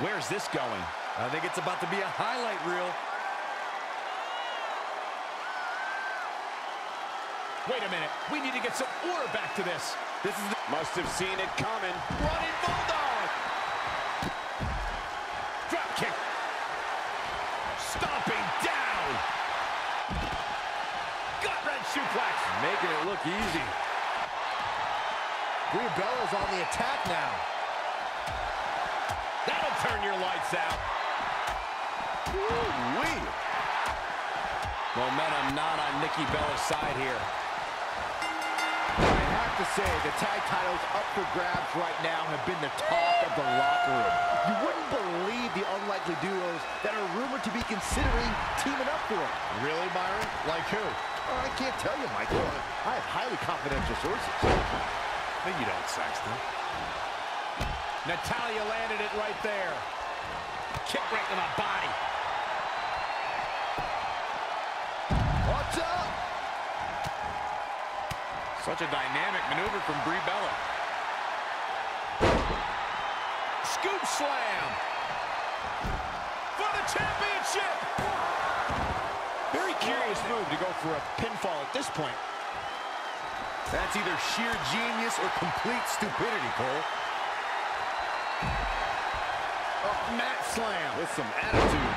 Where's this going? I think it's about to be a highlight reel. Wait a minute. We need to get some order back to this. This is the Must have seen it coming. Running Bulldog. Drop kick. Stomping down. Gut wrench suplex. making it look easy. Brie Bella's on the attack now. Turn your lights out. Woo-wee. Momentum not on Nikki Bella's side here. I have to say, the tag titles up for grabs right now have been the talk of the locker room. You wouldn't believe the unlikely duos that are rumored to be considering teaming up for it. Really, Byron? Like who? Oh, I can't tell you, Michael. I have highly confidential sources. No, you don't, Saxton. Natalya landed it right there. Kick right to the body. What's up? Such a dynamic maneuver from Brie Bella. Scoop slam. For the championship. Very curious move to go for a pinfall at this point. That's either sheer genius or complete stupidity, Cole. Mat slam. With some attitude.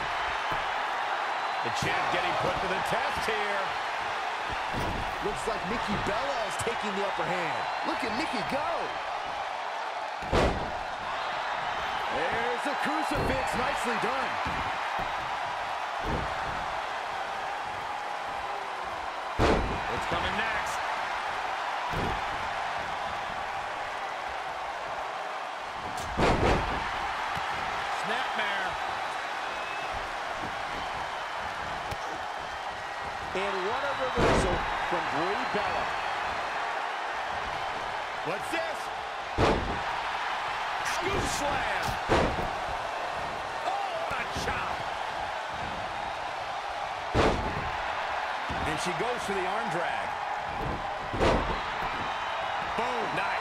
The champ getting put to the test here. Looks like Nikki Bella is taking the upper hand. Look at Nikki go. There's the crucifix. Nicely done. What's coming next? Snapmare. And what a reversal from Brie Bella. What's this? Scoop slam. Oh. And she goes for the arm drag. Boom. Nice.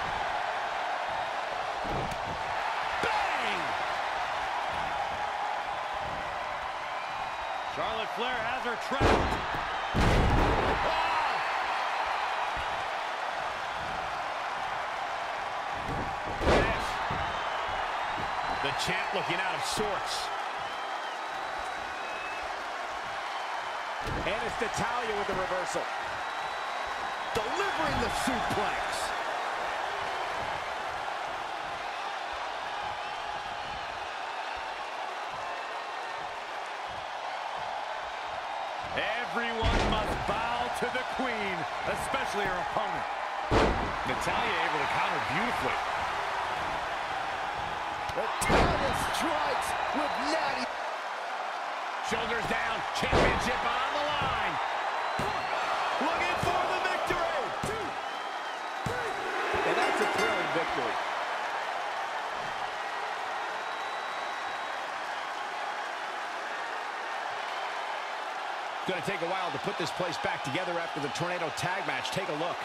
Flair has her trapped. The champ looking out of sorts. And it's Natalya with the reversal. Delivering the suplex. Everyone must bow to the queen, especially her opponent. Natalya able to counter beautifully. Natalya strikes with Natty. Shoulders down, championship on the line. Looking for the victory. And that's a thrilling victory. Going to take a while to put this place back together after the Tornado Tag Match. Take a look.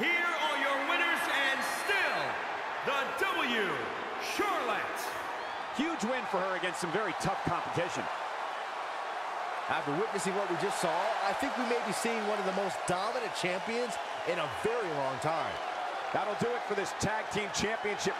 Here are your winners and still the W, Charlotte. Huge win for her against some very tough competition. After witnessing what we just saw, I think we may be seeing one of the most dominant champions in a very long time. That'll do it for this tag team championship